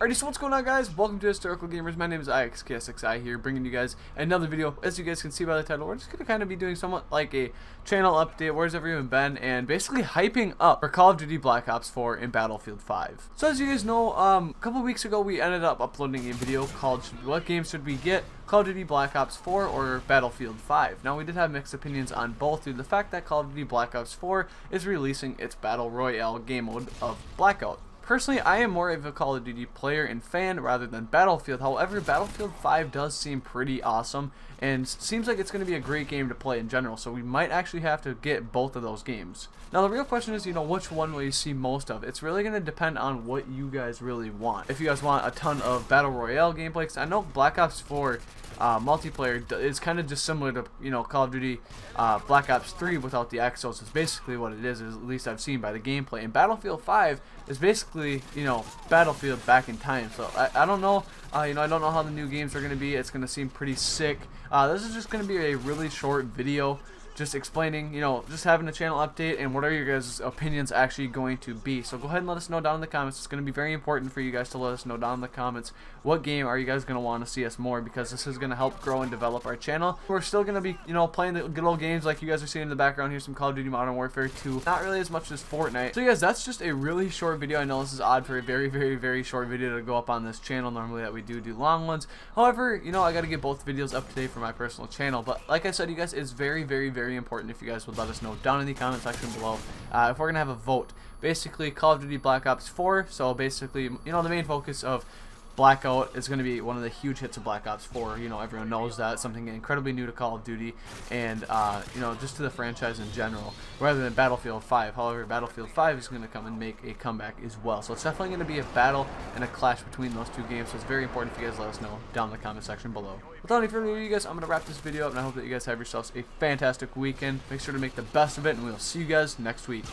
Alrighty, so what's going on guys? Welcome to Hysterical Gamers. My name is IXKSXI here, bringing you guys another video. As you guys can see by the title, we're just going to kind of be doing somewhat like a channel update, where's everyone been, and basically hyping up for Call of Duty Black Ops 4 and Battlefield 5. So as you guys know, um, a couple weeks ago we ended up uploading a video called What Games Should We Get? Call of Duty Black Ops 4 or Battlefield 5. Now we did have mixed opinions on both due to the fact that Call of Duty Black Ops 4 is releasing its Battle Royale game mode of Blackout. Personally, I am more of a Call of Duty player and fan rather than Battlefield. However, Battlefield 5 does seem pretty awesome and seems like it's going to be a great game to play in general, so we might actually have to get both of those games. Now, the real question is, you know, which one will you see most of? It's really going to depend on what you guys really want. If you guys want a ton of Battle Royale gameplay, because I know Black Ops 4 uh, multiplayer is kind of just similar to you know Call of Duty uh, Black Ops 3 without the Exos. It's basically what it is, at least I've seen by the gameplay. And Battlefield 5 is basically you know Battlefield back in time. So I, I don't know, uh, you know I don't know how the new games are going to be. It's going to seem pretty sick. Uh, this is just going to be a really short video just explaining, you know, just having a channel update and what are your guys' opinions actually going to be. So go ahead and let us know down in the comments. It's going to be very important for you guys to let us know down in the comments what game are you guys going to want to see us more because this is going to help grow and develop our channel. We're still going to be, you know, playing the good old games like you guys are seeing in the background here, some Call of Duty Modern Warfare 2. Not really as much as Fortnite. So guys, that's just a really short video. I know this is odd for a very, very, very short video to go up on this channel. Normally that we do do long ones. However, you know, I got to get both videos up to date for my personal channel. But like I said, you guys, it's very, very, very important if you guys would let us know down in the comment section below uh, if we're going to have a vote. Basically, Call of Duty Black Ops 4. So basically, you know, the main focus of Blackout is going to be one of the huge hits of Black Ops 4. You know, everyone knows that. Something incredibly new to Call of Duty and, uh, you know, just to the franchise in general, rather than Battlefield 5. However, Battlefield 5 is going to come and make a comeback as well. So it's definitely going to be a battle and a clash between those two games. So it's very important if you guys let us know down in the comment section below. Without any further ado, you guys, I'm going to wrap this video up, and I hope that you guys have yourselves a fantastic weekend. Make sure to make the best of it, and we'll see you guys next week.